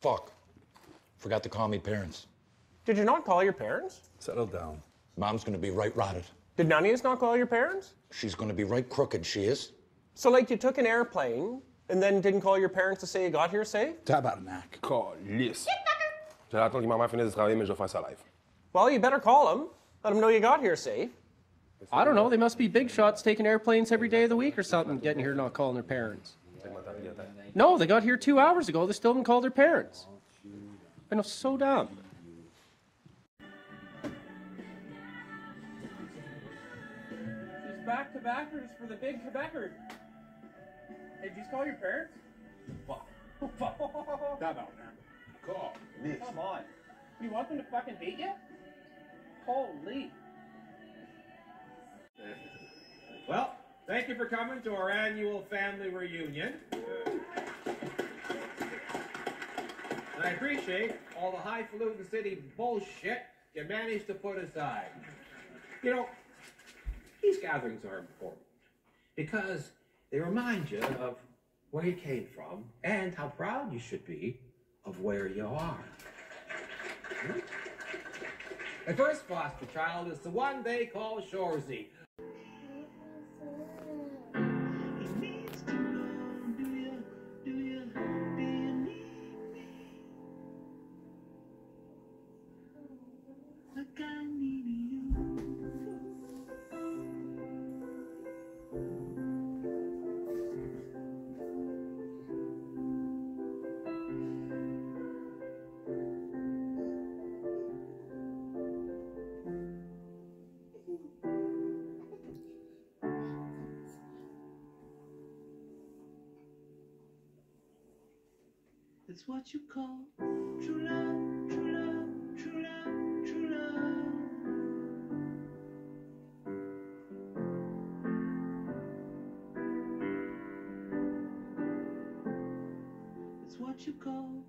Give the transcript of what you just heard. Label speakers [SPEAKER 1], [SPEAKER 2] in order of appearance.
[SPEAKER 1] Fuck. Forgot to call me parents.
[SPEAKER 2] Did you not call your parents?
[SPEAKER 3] Settle down.
[SPEAKER 1] Mom's gonna be right rotted.
[SPEAKER 2] Did none of you not call your parents?
[SPEAKER 1] She's gonna be right crooked, she is.
[SPEAKER 2] So, like, you took an airplane and then didn't call your parents to say you got here safe?
[SPEAKER 3] Tabarnak.
[SPEAKER 4] Calice. J'allais attendre que ma mère finisse de travailler, mais je vais faire ça live.
[SPEAKER 2] Well, you better call them. Let them know you got here safe.
[SPEAKER 5] I don't know. They must be big shots taking airplanes every day of the week or something, getting here not calling their parents. No, they got here two hours ago. They still haven't called their parents. I know, so dumb. These back to backers for the big Quebecers. Hey, did you call your parents? Fuck. That ball happened.
[SPEAKER 6] Come on.
[SPEAKER 5] You want them to fucking beat you? Holy.
[SPEAKER 7] Well, thank you for coming to our annual family reunion. And I appreciate all the highfalutin city bullshit you managed to put aside. You know, these gatherings are important because they remind you of where you came from and how proud you should be of where you are. Hmm? My first foster child is the one they call Shoresy.
[SPEAKER 6] It's what you call true love, true love, true love, true love. It's what you call